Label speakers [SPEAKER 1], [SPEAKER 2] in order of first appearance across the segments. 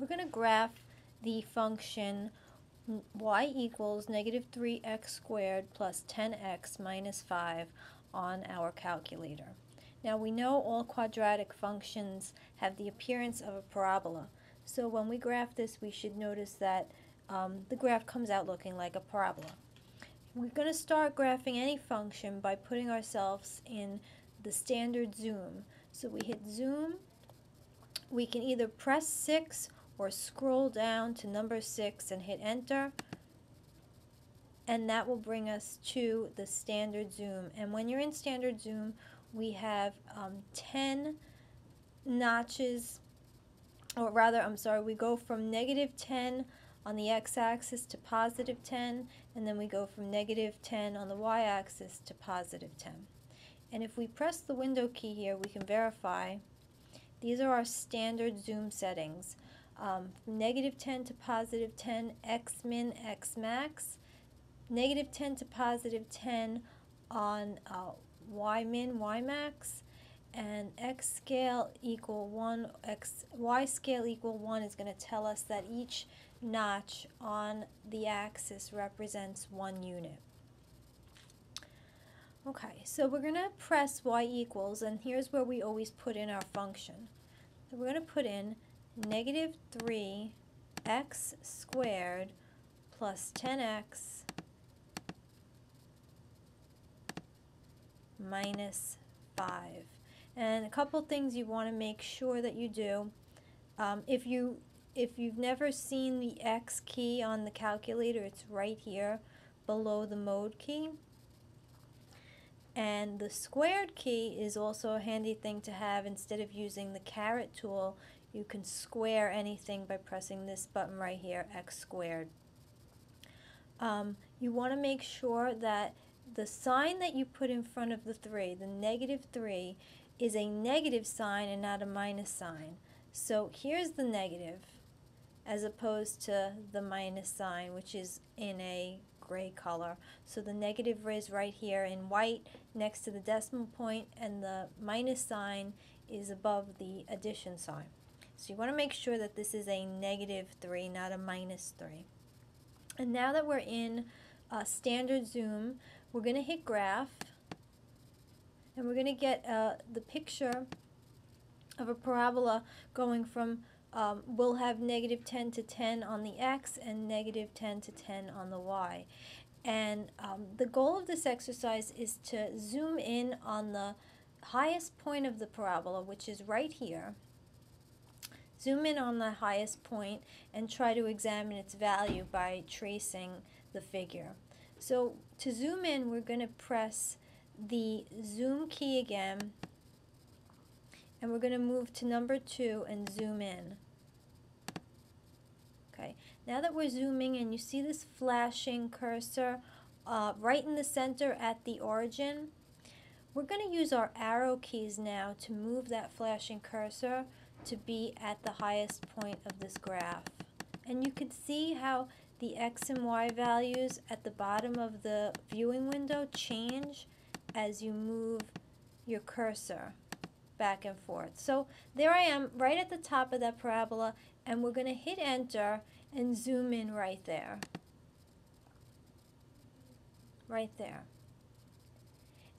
[SPEAKER 1] we're going to graph the function y equals negative 3x squared plus 10x minus 5 on our calculator. Now we know all quadratic functions have the appearance of a parabola. So when we graph this, we should notice that um, the graph comes out looking like a parabola. We're going to start graphing any function by putting ourselves in the standard zoom. So we hit zoom. We can either press 6 or scroll down to number 6 and hit enter and that will bring us to the standard zoom. And when you're in standard zoom we have um, 10 notches or rather I'm sorry we go from negative 10 on the x-axis to positive 10 and then we go from negative 10 on the y-axis to positive 10 and if we press the window key here we can verify these are our standard zoom settings um, negative 10 to positive 10, x min, x max, negative 10 to positive 10 on uh, y min, y max, and x scale equal 1, x, y scale equal 1 is going to tell us that each notch on the axis represents one unit. Okay, so we're going to press y equals, and here's where we always put in our function. So we're going to put in negative 3 x squared plus 10x minus 5. And a couple things you want to make sure that you do. Um, if you if you've never seen the X key on the calculator, it's right here below the mode key. And the squared key is also a handy thing to have instead of using the caret tool you can square anything by pressing this button right here, x squared. Um, you want to make sure that the sign that you put in front of the 3, the negative 3, is a negative sign and not a minus sign. So here's the negative as opposed to the minus sign, which is in a gray color. So the negative is right here in white next to the decimal point, and the minus sign is above the addition sign. So you want to make sure that this is a negative 3, not a minus 3. And now that we're in uh, standard zoom, we're going to hit graph, and we're going to get uh, the picture of a parabola going from, um, we'll have negative 10 to 10 on the x and negative 10 to 10 on the y. And um, the goal of this exercise is to zoom in on the highest point of the parabola, which is right here, Zoom in on the highest point and try to examine its value by tracing the figure. So to zoom in, we're going to press the zoom key again and we're going to move to number two and zoom in. Okay, now that we're zooming and you see this flashing cursor uh, right in the center at the origin, we're going to use our arrow keys now to move that flashing cursor to be at the highest point of this graph. And you can see how the x and y values at the bottom of the viewing window change as you move your cursor back and forth. So there I am right at the top of that parabola and we're going to hit enter and zoom in right there. Right there.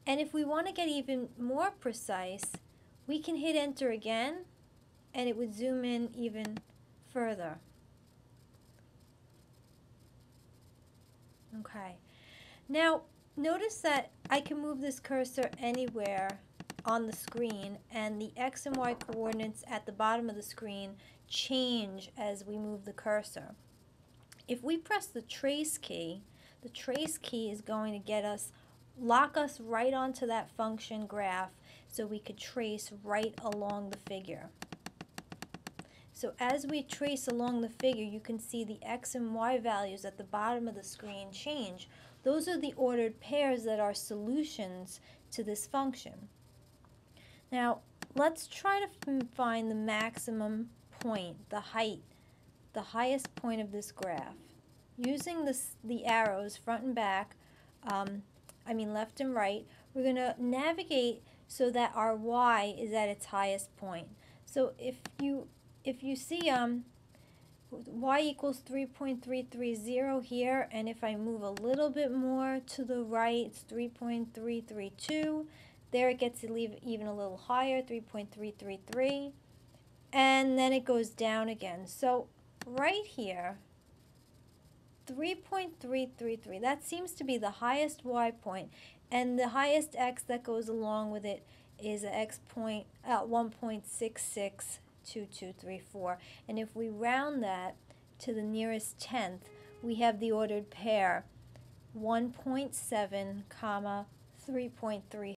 [SPEAKER 1] And if we want to get even more precise, we can hit enter again and it would zoom in even further. Okay. Now, notice that I can move this cursor anywhere on the screen and the x and y coordinates at the bottom of the screen change as we move the cursor. If we press the trace key, the trace key is going to get us, lock us right onto that function graph so we could trace right along the figure. So as we trace along the figure, you can see the x and y values at the bottom of the screen change. Those are the ordered pairs that are solutions to this function. Now, let's try to find the maximum point, the height, the highest point of this graph. Using this, the arrows front and back, um, I mean left and right, we're going to navigate so that our y is at its highest point. So if you if you see um, y equals 3.330 here, and if I move a little bit more to the right, it's 3.332. There it gets to leave even a little higher, 3.333. And then it goes down again. So right here, 3.333, that seems to be the highest y point, and the highest x that goes along with it is x point at 1.662234. And if we round that to the nearest tenth, we have the ordered pair 1.7 comma 3.3